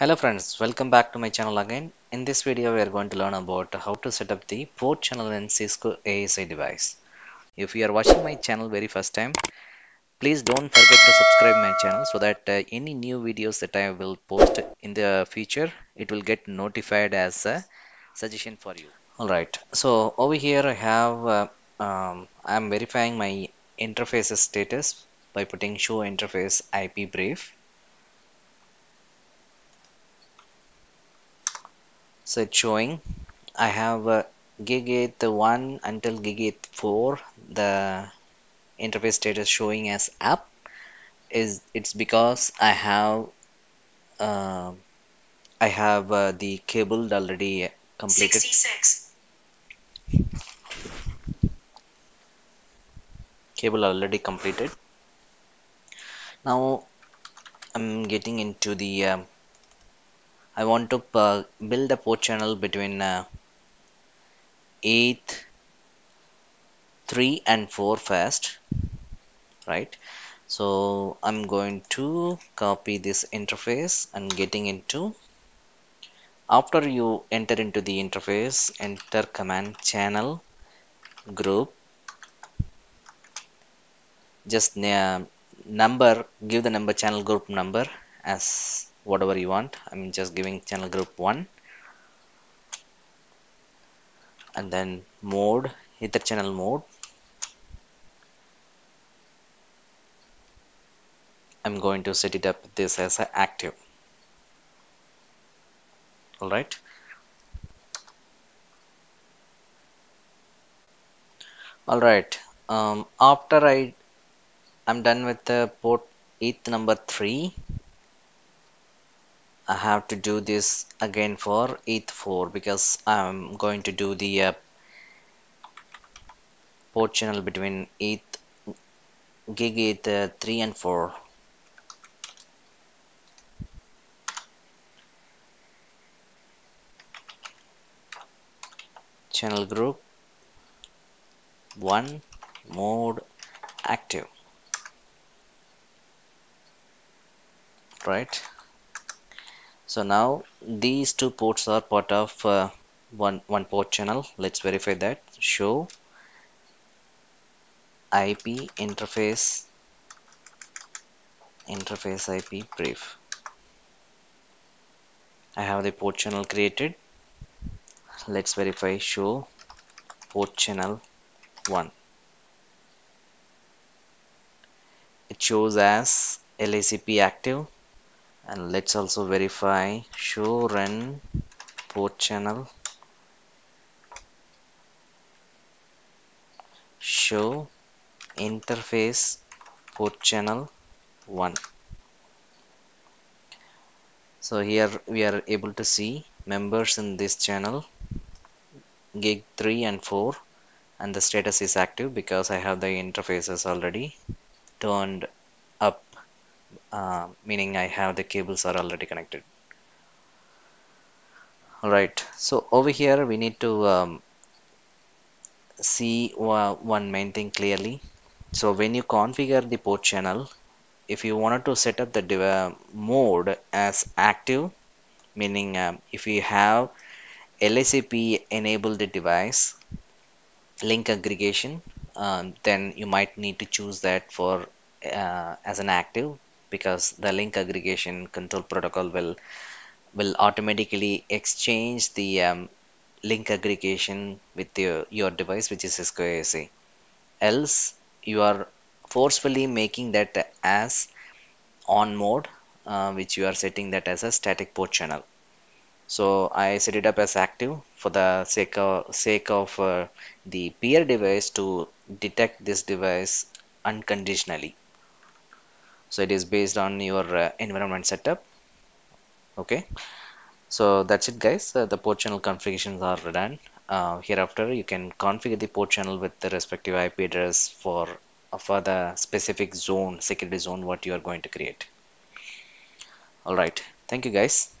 Hello friends, welcome back to my channel again. In this video we are going to learn about how to set up the port channel in Cisco ASA device. If you are watching my channel very first time, please don't forget to subscribe my channel so that uh, any new videos that I will post in the future, it will get notified as a suggestion for you. Alright, so over here I have, uh, um, I'm verifying my interface status by putting show interface IP brief so it's showing I have uh, gig 8 1 until gig 8 4 the interface status showing as up is it's because I have uh, I have uh, the cable already completed. 66. cable already completed. Now I'm getting into the um, I want to uh, build a port channel between uh, 8 3 and 4 first right? So I'm going to copy this interface and getting into after you enter into the interface enter command channel group. Just uh, number give the number channel group number as whatever you want. I'm just giving channel group 1 and then mode ether channel mode. I'm going to set it up this as active. Alright alright um, after I I'm done with the port 8th number 3 I have to do this again for ETH 4 because I'm going to do the uh, port channel between ETH gig ETH uh, 3 and 4 channel group 1 mode active. Right so now these two ports are part of uh, one one port channel. Let's verify that. Show. IP interface. Interface IP brief. I have the port channel created. Let's verify show. Port channel 1 it shows as LACP active and let's also verify. Show run port channel. Show interface port channel 1 so here we are able to see members in this channel. Gig 3 and 4 and the status is active because I have the interfaces already turned uh, meaning I have the cables are already connected. Alright so over here we need to um, see one main thing clearly. So when you configure the port channel if you wanted to set up the uh, mode as active meaning um, if you have LACP enabled the device link aggregation um, then you might need to choose that for uh, as an active because the link aggregation control protocol will will automatically exchange the um, link aggregation with your, your device which is Cisco ASA else you are forcefully making that as on mode uh, which you are setting that as a static port channel. So I set it up as active for the sake of, sake of uh, the peer device to detect this device unconditionally so it is based on your uh, environment setup. Okay. So that's it guys. Uh, the port channel configurations are done. Uh, hereafter you can configure the port channel with the respective IP address for uh, for the specific zone security zone what you are going to create. Alright thank you guys